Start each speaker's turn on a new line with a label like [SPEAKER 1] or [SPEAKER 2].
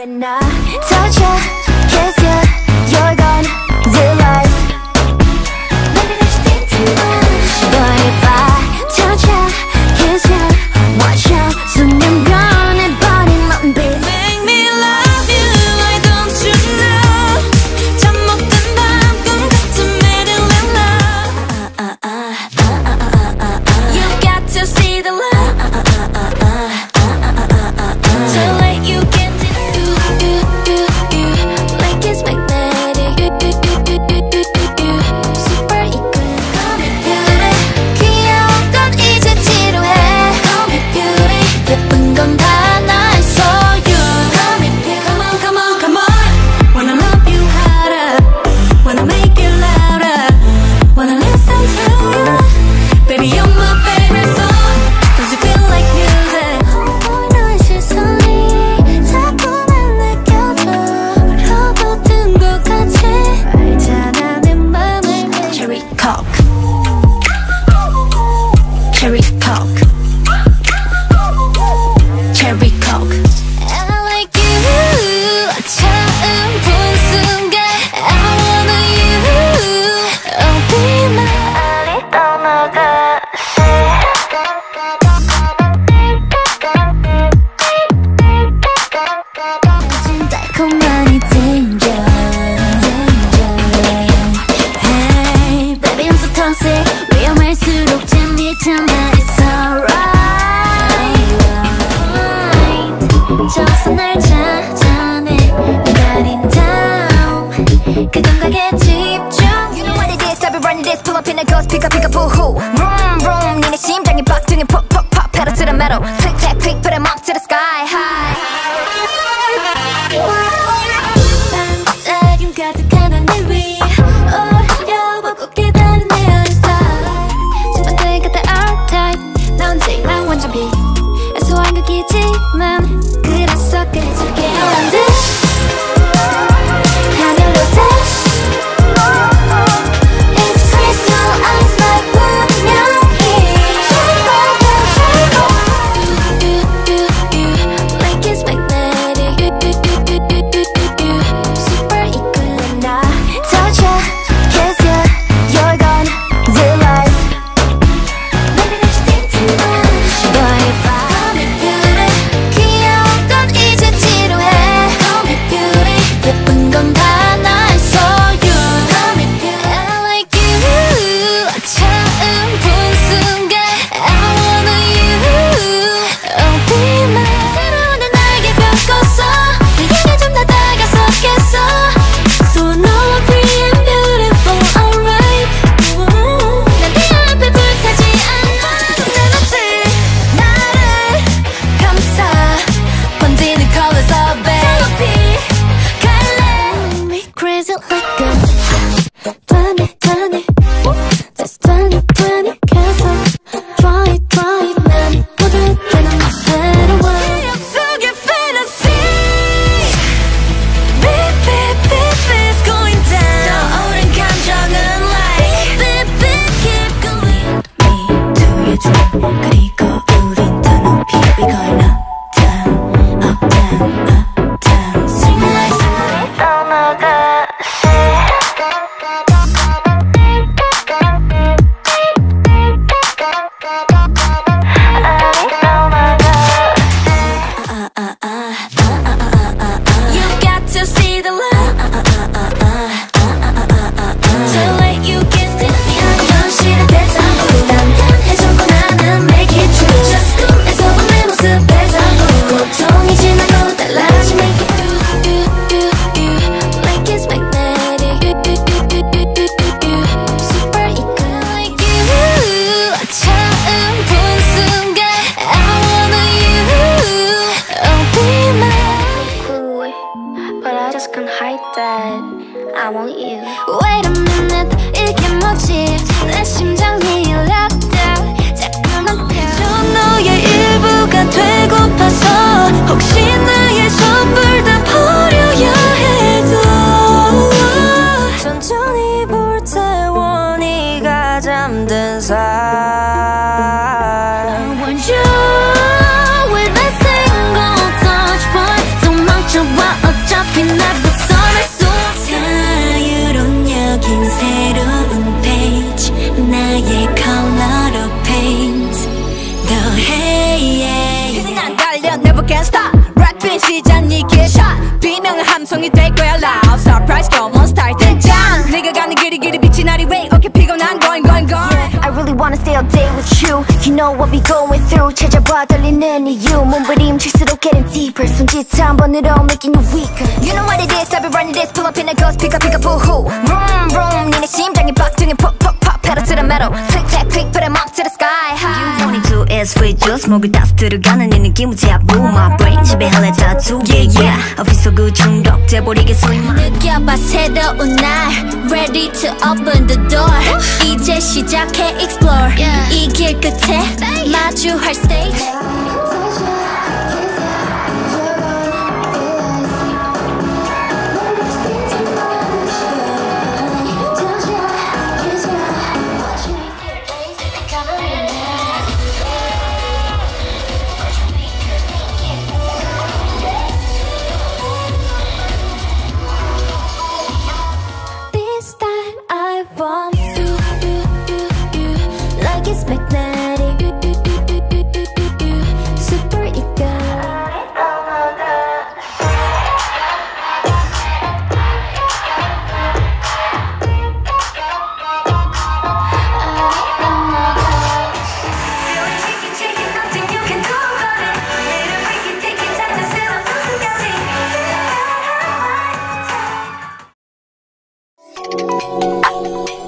[SPEAKER 1] When I touch you, kiss you Girls pick up pick up boohoo Vroom. Vroom 니네 pop pop pop. Pedal to the metal. Click click click put 'em up to the sky. High 반짝임 가득한 하늘 위. 올려봐 꼭내 hairstyle 신발들 같아 all type 나 혼자 그래서 그래줄게. It's 2020 But I just can't hide that I want you Wait a minute 이게 뭐지 내 심장이 lockdown 자꾸 난 펴. 저 너의 일부가 되고파서 혹시 나의 전부 갱스타 랩인 시장이 Shot. 비명은
[SPEAKER 2] 함성이 될 거야 loud surprise come on start the jam. 네가 가는 길이 길이 빛이 나리 way okay 피곤한 going going going yeah,
[SPEAKER 3] I really wanna stay all day with you. You know what we going through. 찾아봐 떨리는 이유 몸부림 칠수록 getting deeper. 손짓 한 번으로 making you weaker. You know what it is. I be running this. Pull up in a ghost. Pick up pick up boohoo Vroom vroom. 니네 심장이 박동이 퍽퍽퍽. pedal to the metal Click clack click. Put 'em up to the sky. High.
[SPEAKER 4] You want it sweet juice 목을 따스 들어가는 이 느낌 제압부 my brain 지배할래 다투 yeah yeah 어디서 그 중독돼 버리겠어 임마
[SPEAKER 1] 느껴봐 새로운 날 Ready to open the door 이제 시작해 explore 이 길 끝에 마주할 stage Oh. you.